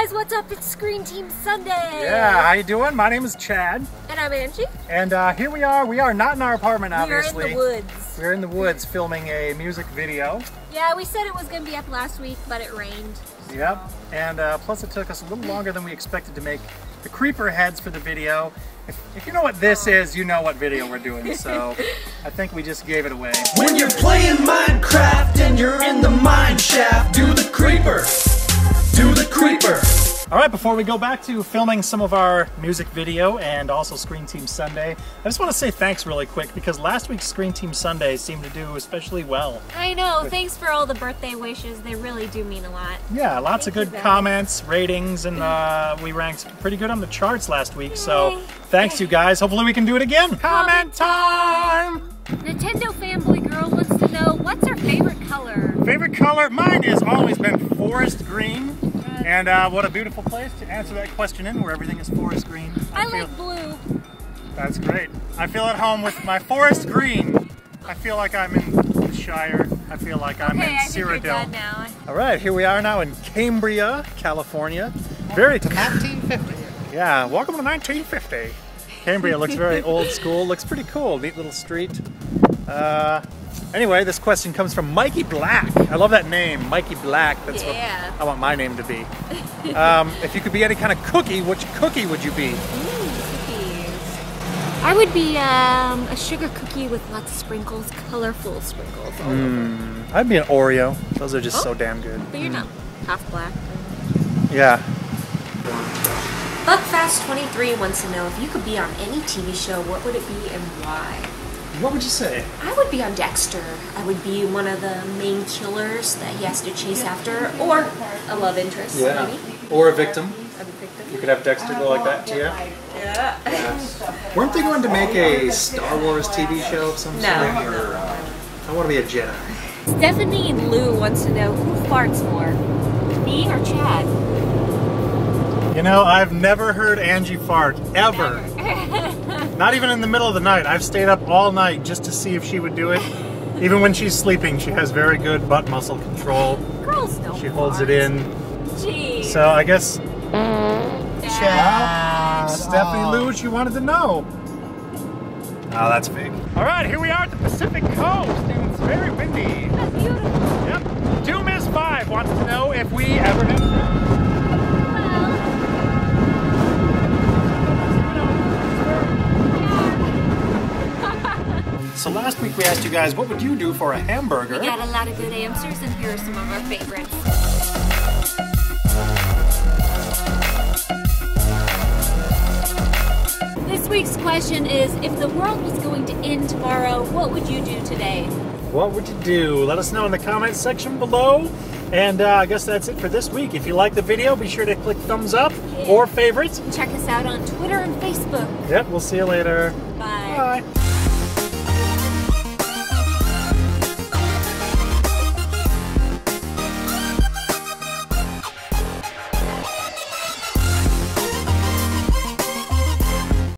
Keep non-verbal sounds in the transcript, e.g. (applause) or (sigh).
guys, what's up? It's Screen Team Sunday. Yeah, how you doing? My name is Chad, And I'm Angie. and uh, here we are. We are not in our apartment, obviously. We're in the woods. We're in the woods filming a music video. Yeah, we said it was gonna be up last week, but it rained. Yep. And uh, plus, it took us a little longer than we expected to make the creeper heads for the video. If, if you know what this is, you know what video we're doing. (laughs) So I think we just gave it away. When you're playing Minecraft and you're in the mine shaft, do the creeper. Do the creeper. All right, before we go back to filming some of our music video and also Screen Team Sunday, I just want to say thanks really quick because last week's Screen Team Sunday seemed to do especially well. I know. Thanks for all the birthday wishes. They really do mean a lot. Yeah, lots of good comments, ratings, and uh, we ranked pretty good on the charts last week. So thanks, you guys. Hopefully, we can do it again. Comment time! Nintendo fanboy girl wants to know what's her favorite color. Favorite color? Mine has always been forest green. And uh, what a beautiful place to answer that question in where everything is forest green. I feel- like blue. That's great. I feel at home with my forest green. I feel like I'm in the Shire. I feel like I'm Okay, in I Cyrodiil. All right, here we are now in Cambria, California. Very 1950. Yeah, welcome to 1950. Cambria looks very (laughs) old school. Looks pretty cool. Neat little street. Uh, anyway, this question comes from Mikey Black. I love that name, Mikey Black. That's Yeah. what I want my name to be. Um, if you could be any kind of cookie, which cookie would you be? Cookies. I would be um, a sugar cookie with lots of sprinkles, colorful sprinkles all over. I'd be an Oreo. Those are just Oh. so damn good. But you're not half black. Yeah. Buckfast23 wants to know if you could be on any TV show, what would it be and why? What would you say? I would be on Dexter. I would be one of the main killers that he has to chase after, or a love interest, maybe. Or a victim. A victim. You could have Dexter go like that to you. Yeah. Weren't they going to make a Star Wars TV show of some No. sort? Or, uh, I want to be a Jedi. Stephanie Lou wants to know who farts more, me or Chad? You know, I've never heard Angie fart ever. Not even in the middle of the night. I've stayed up all night just to see if she would do it. (laughs) Even when she's sleeping, she has very good butt muscle control. Girls don't. She holds fart. it in. Jeez. So I guess Chad. Stephanie Lou, she wanted to know. Oh, that's fake. All right, here we are at the Pacific Coast, and it's very windy. That's beautiful. Yep. Do Miss Five wants to know if we ever we asked you guys, what would you do for a hamburger? We got a lot of good answers, and here are some of our favorites. This week's question is If the world was going to end tomorrow, what would you do today? What would you do? Let us know in the comments section below. And uh, I guess that's it for this week. If you like the video, be sure to click thumbs up or favorites. Check us out on Twitter and Facebook. Yep, we'll see you later. Bye. Bye.